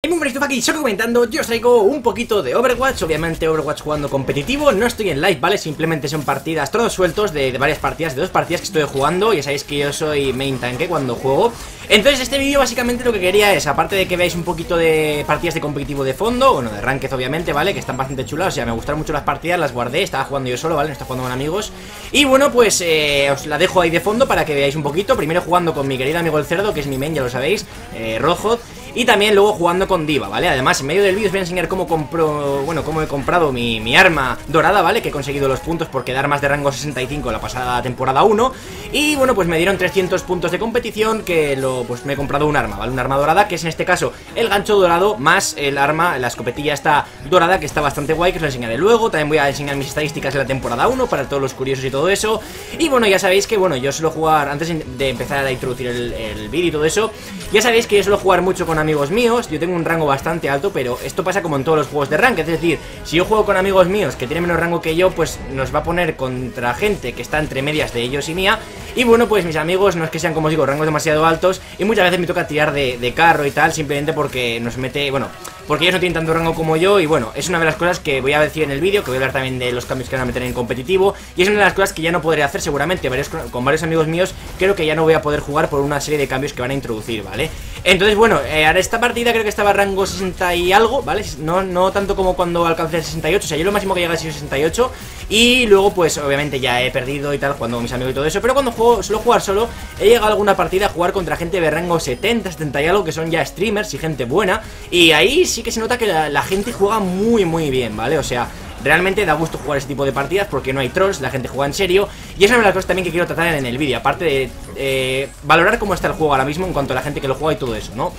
Hey, muy buenas, aquí Choco comentando, yo os traigo un poquito de Overwatch, obviamente Overwatch jugando competitivo, no estoy en live, ¿vale? Simplemente son partidas, todos sueltos de, de, varias partidas, de dos partidas que estoy jugando, ya sabéis que yo soy main tanque cuando juego Entonces este vídeo básicamente lo que quería es, aparte de que veáis un poquito de partidas de competitivo de fondo, bueno, de ranked obviamente, ¿vale? Que están bastante chulas, o sea, me gustaron mucho las partidas, las guardé, estaba jugando yo solo, ¿vale? No estaba jugando con amigos Y bueno, pues eh, os la dejo ahí de fondo para que veáis un poquito, primero jugando con mi querido amigo el cerdo, que es mi main, ya lo sabéis, eh, Rojo y también luego jugando con Diva, ¿vale? Además, en medio del vídeo os voy a enseñar cómo compro, bueno, cómo he comprado mi, mi, arma dorada, ¿vale? Que he conseguido los puntos por quedar más de rango 65 la pasada temporada 1 Y bueno, pues me dieron 300 puntos de competición que lo, pues me he comprado un arma, ¿vale? Un arma dorada, que es en este caso el gancho dorado más el arma, la escopetilla esta dorada, que está bastante guay, que os lo enseñaré luego También voy a enseñar mis estadísticas de la temporada 1 para todos los curiosos y todo eso Y bueno, ya sabéis que, bueno, yo suelo jugar, antes de empezar a introducir el, el vídeo y todo eso Ya sabéis que yo suelo jugar mucho con amigos míos, yo tengo un rango bastante alto, pero esto pasa como en todos los juegos de rank, es decir, si yo juego con amigos míos que tienen menos rango que yo, pues nos va a poner contra gente que está entre medias de ellos y mía, y bueno, pues mis amigos no es que sean, como os digo, rangos demasiado altos, y muchas veces me toca tirar de, carro y tal, simplemente porque nos mete, bueno porque ellos no tienen tanto rango como yo y bueno, es una de las cosas que voy a decir en el vídeo, que voy a hablar también de los cambios que van a meter en competitivo y es una de las cosas que ya no podré hacer seguramente, con varios amigos míos creo que ya no voy a poder jugar por una serie de cambios que van a introducir, ¿vale? Entonces bueno, eh, ahora esta partida creo que estaba rango 60 y algo, ¿vale? No, no tanto como cuando alcancé el 68, o sea, yo lo máximo que llegué ha sido 68 y luego pues obviamente ya he perdido y tal jugando con mis amigos y todo eso, pero cuando juego, suelo jugar solo, he llegado a alguna partida a jugar contra gente de rango 70, 70 y algo, que son ya streamers y gente buena y ahí sí que se nota que la, la gente juega muy muy bien, ¿vale? O sea, Realmente da gusto jugar ese tipo de partidas porque no hay trolls, la gente juega en serio Y es una de las cosas también que quiero tratar en el vídeo Aparte de eh, valorar cómo está el juego ahora mismo en cuanto a la gente que lo juega y todo eso, ¿no?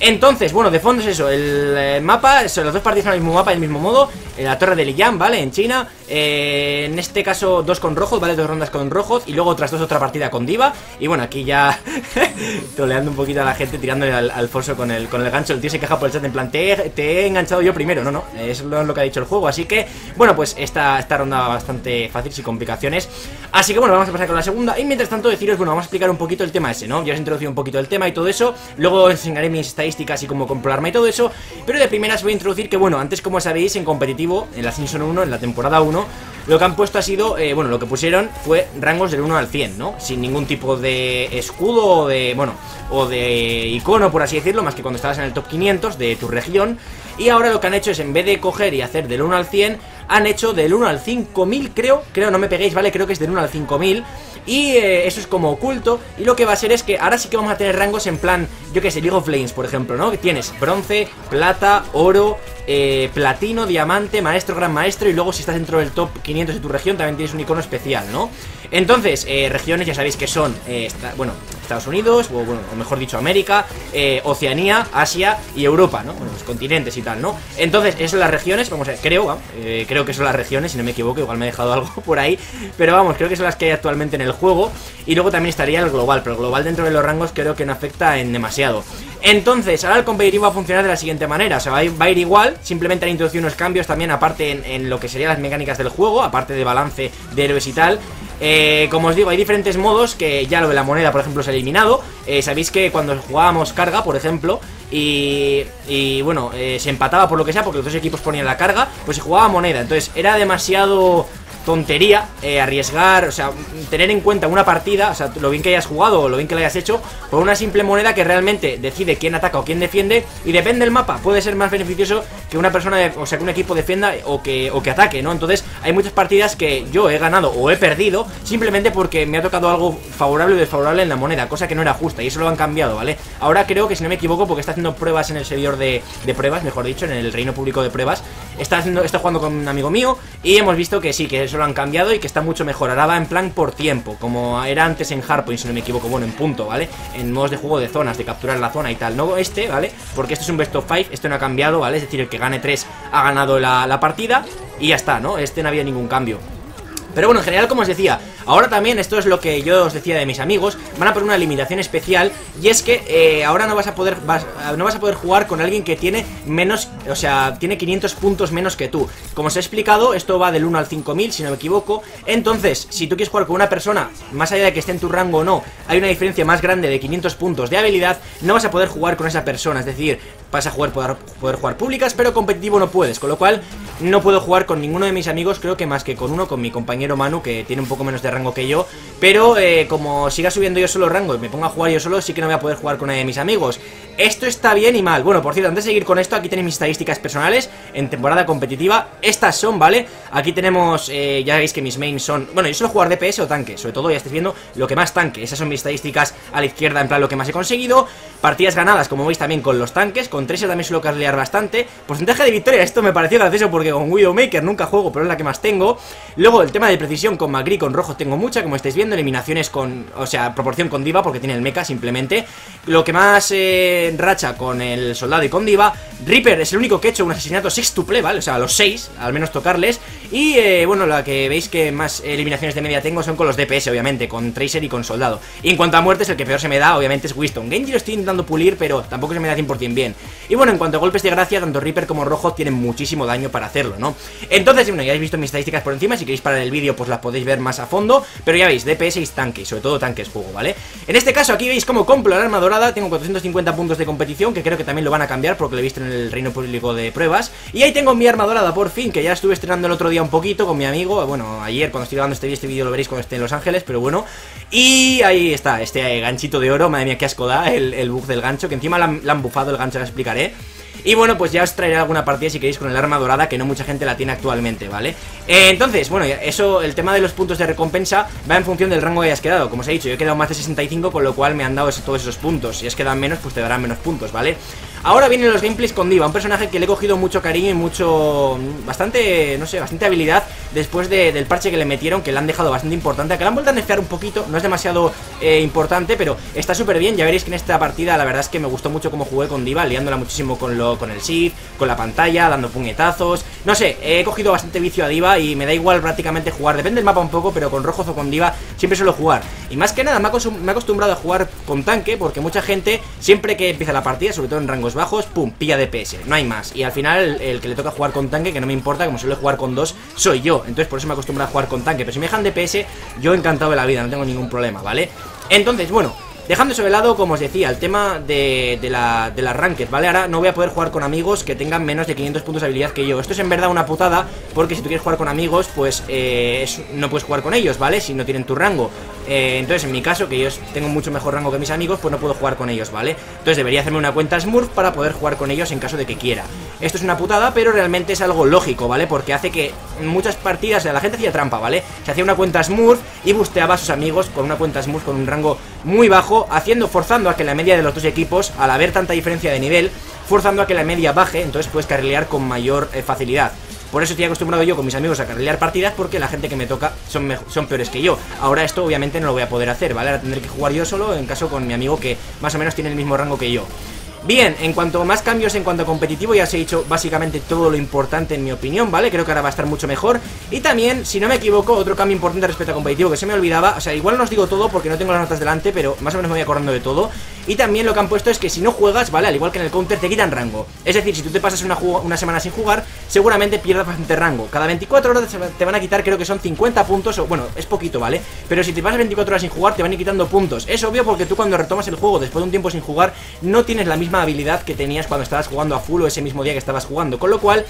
Entonces, bueno, de fondo es eso, el, el mapa, son las dos partidas son el mismo mapa, el mismo modo en La torre de Liyan, ¿vale? En China. Eh, En este caso dos con rojos, ¿vale? Dos rondas con rojos Y luego otras dos otra partida con Diva. Y bueno, aquí ya toleando un poquito a la gente Tirándole al, Forso con el, con el gancho. El tío se queja por el chat en plan te, he enganchado yo primero No, no, es lo, que ha dicho el juego. Así que, bueno, pues esta, esta ronda bastante fácil Sin complicaciones. Así que bueno, vamos a pasar con la segunda. Y mientras tanto deciros, bueno, vamos a explicar un poquito el tema ese, ¿no? Ya os he introducido un poquito el tema y todo eso. Luego os enseñaré mis estadísticas y cómo compro arma y todo eso. Pero de primeras voy a introducir que, bueno, antes como sabéis en competitivo En la Season 1, en la temporada 1 Lo que han puesto ha sido, eh, bueno, lo que pusieron fue rangos del 1 al 100, ¿no? Sin ningún tipo de escudo o de, bueno, o de icono, por así decirlo Más que cuando estabas en el top 500 de tu región Y ahora lo que han hecho es, en vez de coger y hacer del 1 al 100 Han hecho del 1 al 5000, creo Creo, no me peguéis, ¿vale? Creo que es del 1 al 5000 y eh, eso es como oculto Y lo que va a ser es que ahora sí que vamos a tener rangos en plan Yo que sé, League of Legends, por ejemplo, ¿no? Que tienes bronce, plata, oro eh, Platino, diamante, maestro, gran maestro Y luego si estás dentro del top 500 de tu región También tienes un icono especial, ¿no? Entonces, eh, regiones ya sabéis que son eh, esta, Bueno, Estados Unidos, o, bueno, o mejor dicho América, eh, Oceanía, Asia y Europa, ¿no? Bueno, los continentes y tal, ¿no? Entonces, son las regiones, vamos a ver, creo, eh, creo que son las regiones, si no me equivoco, igual me he dejado algo por ahí Pero vamos, creo que son las que hay actualmente en el juego Y luego también estaría el global, pero el global dentro de los rangos creo que no afecta en demasiado entonces, ahora el competitivo va a funcionar de la siguiente manera O sea, va a ir, igual, simplemente han introducido unos cambios también Aparte en, en, lo que serían las mecánicas del juego Aparte de balance de héroes y tal eh, como os digo, hay diferentes modos que ya lo de la moneda, por ejemplo, se ha eliminado. Eh, Sabéis que cuando jugábamos carga, por ejemplo, y, y bueno, eh, se empataba por lo que sea, porque los dos equipos ponían la carga, pues se jugaba moneda. Entonces era demasiado tontería eh, arriesgar, o sea, tener en cuenta una partida, o sea, lo bien que hayas jugado o lo bien que lo hayas hecho, por una simple moneda que realmente decide quién ataca o quién defiende y depende del mapa, puede ser más beneficioso que una persona, de, o sea, que un equipo defienda o que, o que ataque, ¿no? Entonces, hay muchas partidas que yo he ganado o he perdido simplemente porque me ha tocado algo favorable o desfavorable en la moneda, cosa que no era justa y eso lo han cambiado, ¿vale? Ahora creo que si no me equivoco, porque está haciendo pruebas en el servidor de, de pruebas, mejor dicho, en el reino público de pruebas, está, haciendo, está jugando con un amigo mío y hemos visto que sí, que lo han cambiado y que está mucho mejor. Ahora va en plan por tiempo, como era antes en Hardpoint, si no me equivoco, bueno, en punto, ¿vale? En modos de juego de zonas, de capturar la zona y tal. No este, ¿vale? Porque este es un best of 5, este no ha cambiado, ¿vale? Es decir, el que gane 3 ha ganado la, la partida y ya está, ¿no? Este no había ningún cambio. Pero bueno, en general, como os decía, Ahora también, esto es lo que yo os decía de mis amigos, van a poner una limitación especial y es que eh, ahora no vas a poder no vas a poder jugar con alguien que tiene menos, o sea, tiene 500 puntos menos que tú. Como os he explicado, esto va del 1 al 5000, si no me equivoco. Entonces, si tú quieres jugar con una persona, más allá de que esté en tu rango o no, hay una diferencia más grande de 500 puntos de habilidad, no vas a poder jugar con esa persona. Es decir, vas a jugar, poder, poder jugar públicas, pero competitivo no puedes. Con lo cual, no puedo jugar con ninguno de mis amigos, creo que más que con uno, con mi compañero Manu, que tiene un poco menos de rango que yo. Pero eh, como siga subiendo yo solo rango y me ponga a jugar yo solo, sí que no voy a poder jugar con nadie de mis amigos. Esto está bien y mal. Bueno, por cierto, antes de seguir con esto, aquí tenéis mis estadísticas personales en temporada competitiva. Estas son, ¿vale? Aquí tenemos, eh, ya veis que mis mains son... Bueno, yo suelo jugar DPS o tanque, sobre todo ya estáis viendo lo que más tanque. Esas son mis estadísticas a la izquierda, en plan lo que más he conseguido. Partidas ganadas, como veis también con los tanques. Con Tracer también suelo carlear bastante. Porcentaje de victoria, esto me pareció gracioso porque con Widowmaker nunca juego, pero es la que más tengo. Luego el tema de precisión con Magri, con rojo tengo mucha, como estáis viendo. Eliminaciones con, o sea, proporción con Diva porque tiene el mecha simplemente. Lo que más... Eh, racha con el soldado y con Diva. Reaper es el único que ha hecho un asesinato sextuple, ¿vale? O sea, los seis, al menos tocarles. Y eh, bueno, la que veis que más eliminaciones de media tengo son con los DPS, obviamente, con Tracer y con soldado. Y en cuanto a muertes, el que peor se me da, obviamente, es Winston. Genji lo estoy intentando pulir, pero tampoco se me da 100% bien. Y bueno, en cuanto a golpes de gracia, tanto Reaper como Rojo tienen muchísimo daño para hacerlo, ¿no? Entonces, bueno, ya habéis visto mis estadísticas por encima, si queréis parar el vídeo, pues las podéis ver más a fondo. Pero ya veis, DPS y tanque, sobre todo tanques juego, ¿vale? En este caso, aquí veis cómo compro el arma dorada, tengo 450 puntos de competición que creo que también lo van a cambiar porque lo he visto en el reino público de pruebas. Y ahí tengo mi arma dorada por fin, que ya estuve estrenando el otro día un poquito con mi amigo. Bueno, ayer cuando estoy grabando este, este vídeo lo veréis cuando esté en Los Ángeles, pero bueno. Y ahí está, este ganchito de oro, madre mía, qué asco da el, el bug del gancho, que encima le han, bufado el gancho, lo explicaré. Y bueno, pues ya os traeré alguna partida si queréis con el arma dorada Que no mucha gente la tiene actualmente, ¿vale? Eh, entonces, bueno, eso, el tema de los puntos de recompensa Va en función del rango que hayas quedado Como os he dicho, yo he quedado más de 65 Con lo cual me han dado todos esos puntos Si es que dan menos, pues te darán menos puntos, ¿vale? Ahora vienen los gameplays con Diva, un personaje que le he cogido mucho cariño y mucho... Bastante, no sé, bastante habilidad después del parche que le metieron, que le han dejado bastante importante, que le han vuelto a nerfear un poquito, no es demasiado eh, importante, pero está súper bien, ya veréis que en esta partida la verdad es que me gustó mucho cómo jugué con Diva, liándola muchísimo con, lo, con el shift, con la pantalla, dando puñetazos, no sé, he cogido bastante vicio a Diva y me da igual prácticamente jugar, depende del mapa un poco, pero con rojos o con Diva siempre suelo jugar, y más que nada me he acostumbrado a jugar con tanque, porque mucha gente, siempre que empieza la partida, sobre todo en rangos bajos, pum, pilla DPS, no hay más. Y al final el, que le toca jugar con tanque, que no me importa, como suele jugar con dos, soy yo. Entonces por eso me acostumbro a jugar con tanque. Pero si me dejan DPS, yo encantado de la vida, no tengo ningún problema, ¿vale? Entonces, bueno, Dejando eso de lado, como os decía, el tema de, de, la, de ¿vale? Ahora no voy a poder jugar con amigos que tengan menos de 500 puntos de habilidad que yo Esto es en verdad una putada, porque si tú quieres jugar con amigos, pues eh, no puedes jugar con ellos, ¿vale? Si no tienen tu rango eh, Entonces, en mi caso, que yo tengo mucho mejor rango que mis amigos, pues no puedo jugar con ellos, ¿vale? Entonces debería hacerme una cuenta Smurf para poder jugar con ellos en caso de que quiera Esto es una putada, pero realmente es algo lógico, ¿vale? Porque hace que muchas partidas, la gente hacía trampa, ¿vale? Se hacía una cuenta Smurf y busteaba a sus amigos con una cuenta Smurf con un rango muy bajo, haciendo, forzando a que la media de los dos equipos, al haber tanta diferencia de nivel, forzando a que la media baje, entonces puedes carrilear con mayor eh, facilidad. Por eso estoy acostumbrado yo con mis amigos a carrilear partidas porque la gente que me toca son, son peores que yo. Ahora esto obviamente no lo voy a poder hacer, ¿vale? Ahora tendré que jugar yo solo en caso con mi amigo que más o menos tiene el mismo rango que yo. Bien, en cuanto a más cambios en cuanto a competitivo ya os he dicho básicamente todo lo importante en mi opinión, ¿vale? Creo que ahora va a estar mucho mejor Y también, si no me equivoco, otro cambio importante respecto a competitivo que se me olvidaba O sea, igual no os digo todo porque no tengo las notas delante, pero más o menos me voy acordando de todo Y también lo que han puesto es que si no juegas, ¿vale? Al igual que en el counter te quitan rango Es decir, si tú te pasas una, una semana sin jugar, seguramente pierdas bastante rango Cada 24 horas te van a quitar creo que son 50 puntos, o bueno, es poquito, ¿vale? Pero si te pasas 24 horas sin jugar te van a ir quitando puntos Es obvio porque tú cuando retomas el juego después de un tiempo sin jugar no tienes la misma habilidad que tenías cuando estabas jugando a full o ese mismo día que estabas jugando. Con lo cual,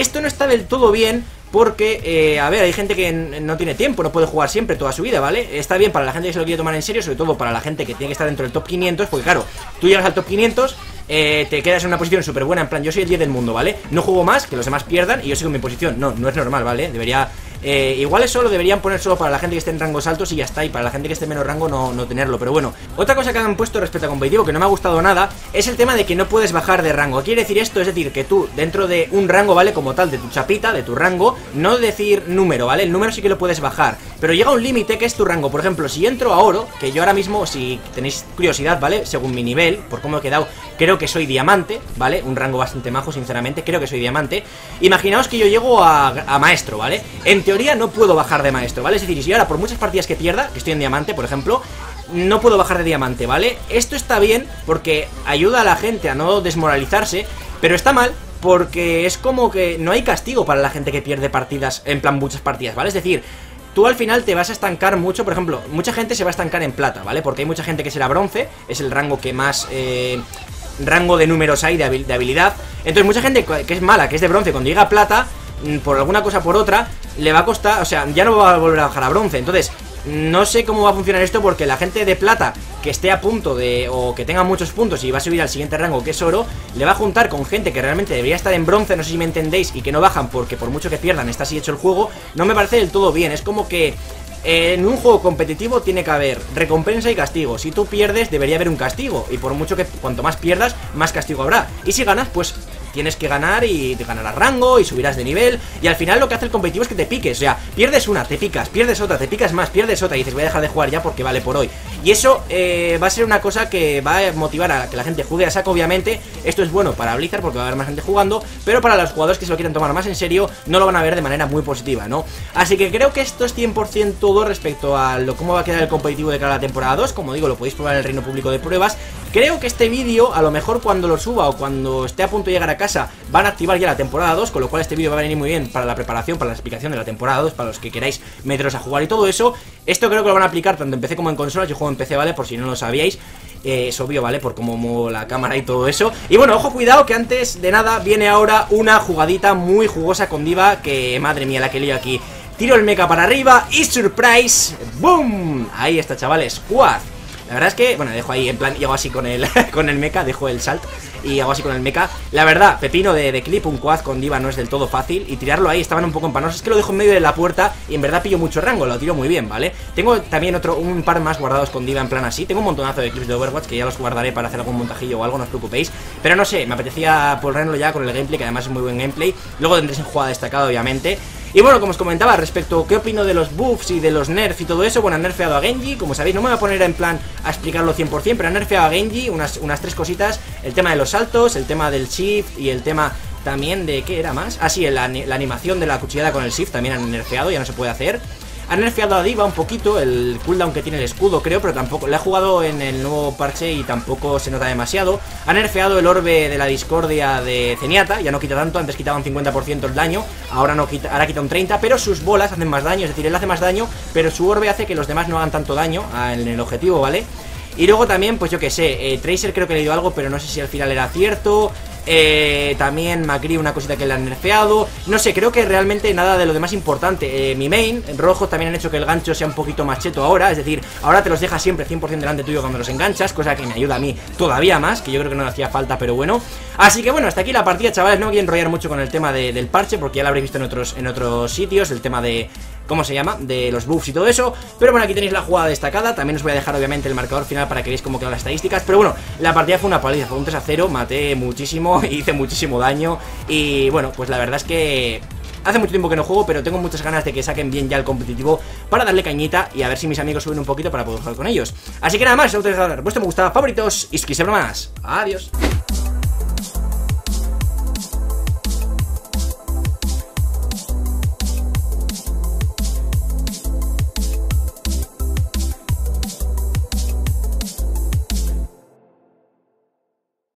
esto no está del todo bien porque, eh, a ver, hay gente que no tiene tiempo, no puede jugar siempre toda su vida, ¿vale? Está bien para la gente que se lo quiere tomar en serio, sobre todo para la gente que tiene que estar dentro del top 500, porque claro, tú llegas al top 500, eh, te quedas en una posición súper buena, en plan, yo soy el 10 del mundo, ¿vale? No juego más, que los demás pierdan y yo sigo en mi posición. No, no es normal, ¿vale? Debería eh, igual eso lo deberían poner solo para la gente que esté en rangos altos y ya está. Y para la gente que esté en menos rango no, no tenerlo. Pero bueno, otra cosa que han puesto respecto a competitivo que no me ha gustado nada es el tema de que no puedes bajar de rango. quiere decir esto? Es decir, que tú dentro de un rango, ¿vale? Como tal, de tu chapita, de tu rango, no decir número, ¿vale? El número sí que lo puedes bajar. Pero llega un límite que es tu rango. Por ejemplo, si entro a oro, que yo ahora mismo, si tenéis curiosidad, ¿vale? Según mi nivel, por cómo he quedado, creo que soy diamante, ¿vale? Un rango bastante majo, sinceramente, creo que soy diamante. Imaginaos que yo llego a, maestro, ¿vale? En teoría no puedo bajar de maestro, ¿vale? Es decir, si ahora por muchas partidas que pierda, que estoy en diamante, por ejemplo no puedo bajar de diamante, ¿vale? Esto está bien porque ayuda a la gente a no desmoralizarse, pero está mal porque es como que no hay castigo para la gente que pierde partidas, en plan muchas partidas, ¿vale? Es decir, tú al final te vas a estancar mucho, por ejemplo, mucha gente se va a estancar en plata, ¿vale? Porque hay mucha gente que será bronce, es el rango que más... Eh, rango de números hay de, habilidad Entonces mucha gente que es mala, que es de bronce, cuando llega a plata por alguna cosa por otra, le va a costar, o sea, ya no va a volver a bajar a bronce. Entonces, no sé cómo va a funcionar esto porque la gente de plata que esté a punto de... o que tenga muchos puntos y va a subir al siguiente rango que es oro, le va a juntar con gente que realmente debería estar en bronce, no sé si me entendéis, y que no bajan porque por mucho que pierdan está así hecho el juego, no me parece del todo bien. Es como que en un juego competitivo tiene que haber recompensa y castigo. Si tú pierdes, debería haber un castigo. Y por mucho que cuanto más pierdas, más castigo habrá. Y si ganas, pues tienes que ganar y te ganarás rango y subirás de nivel. Y al final lo que hace el competitivo es que te piques. O sea, pierdes una, te picas, pierdes otra, te picas más, pierdes otra. Y dices, voy a dejar de jugar ya porque vale por hoy. Y eso eh, va a ser una cosa que va a motivar a que la gente juegue a saco, obviamente. Esto es bueno para Blizzard porque va a haber más gente jugando. Pero para los jugadores que se lo quieren tomar más en serio, no lo van a ver de manera muy positiva, ¿no? Así que creo que esto es 100% todo respecto a lo, cómo va a quedar el competitivo de cara a la temporada 2. Como digo, lo podéis probar en el reino público de pruebas. Creo que este vídeo, a lo mejor cuando lo suba o cuando esté a punto de llegar a casa, van a activar ya la temporada 2, con lo cual este vídeo va a venir muy bien para la preparación, para la explicación de la temporada 2, para los que queráis meteros a jugar y todo eso. Esto creo que lo van a aplicar tanto en PC como en consolas, yo juego en PC, ¿vale? Por si no lo sabíais. Eh, es obvio, ¿vale? Por cómo muevo la cámara y todo eso Y bueno, ojo, cuidado, que antes de nada viene ahora una jugadita muy jugosa con Diva Que, madre mía, la que lío aquí Tiro el mecha para arriba y surprise ¡Boom! Ahí está, chavales, Quad la verdad es que, bueno, dejo ahí, en plan, y hago así con el, con el mecha, dejo el salt y hago así con el mecha. La verdad, pepino de, clip, un quad con diva no es del todo fácil y tirarlo ahí estaban un poco empanosos. Es que lo dejo en medio de la puerta y en verdad pillo mucho rango, lo tiro muy bien, ¿vale? Tengo también otro, un par más guardados con diva en plan así. Tengo un montonazo de clips de Overwatch que ya los guardaré para hacer algún montajillo o algo, no os preocupéis. Pero no sé, me apetecía polrarlo ya con el gameplay, que además es muy buen gameplay. Luego tendréis en jugada destacado, obviamente. Y bueno, como os comentaba, respecto a qué opino de los buffs y de los nerfs y todo eso, bueno, han nerfeado a Genji, como sabéis, no me voy a poner en plan a explicarlo 100%, pero han nerfeado a Genji unas, unas tres cositas, el tema de los saltos, el tema del shift y el tema también de, ¿qué era más? Ah, sí, la, la animación de la cuchillada con el shift también han nerfeado, ya no se puede hacer. Han nerfeado a Diva un poquito, el cooldown que tiene el escudo creo, pero tampoco... Le ha jugado en el nuevo parche y tampoco se nota demasiado. Han nerfeado el orbe de la discordia de Zenyatta, ya no quita tanto, antes quitaba un 50% el daño, ahora no quita, ahora quita un 30%, pero sus bolas hacen más daño, es decir, él hace más daño, pero su orbe hace que los demás no hagan tanto daño en el objetivo, ¿vale? Y luego también, pues yo que sé, eh, Tracer creo que le dio algo, pero no sé si al final era cierto. Eh, también Macri una cosita que le han nerfeado. No sé, creo que realmente nada de lo demás importante. Eh, Mi main, en rojo, también han hecho que el gancho sea un poquito más cheto ahora. Es decir, ahora te los deja siempre 100% delante tuyo cuando los enganchas Cosa que me ayuda a mí todavía más Que yo creo que no hacía falta, pero bueno. Así que bueno, hasta aquí la partida, chavales. No me voy a enrollar mucho con el tema del parche Porque ya lo habréis visto en otros, en otros sitios El tema de ¿cómo se llama? De los buffs y todo eso Pero bueno, aquí tenéis la jugada destacada También os voy a dejar obviamente el marcador final para que veáis cómo quedan las estadísticas Pero bueno, la partida fue una paliza, fue un 3 a 0 Maté muchísimo, hice muchísimo daño Y bueno, pues la verdad es que... Hace mucho tiempo que no juego, pero tengo muchas ganas de que saquen bien ya el competitivo para darle cañita y a ver si mis amigos suben un poquito para poder jugar con ellos. Así que nada más, os voy a dar vuestro me gusta, favoritos y suscribiros más. Adiós.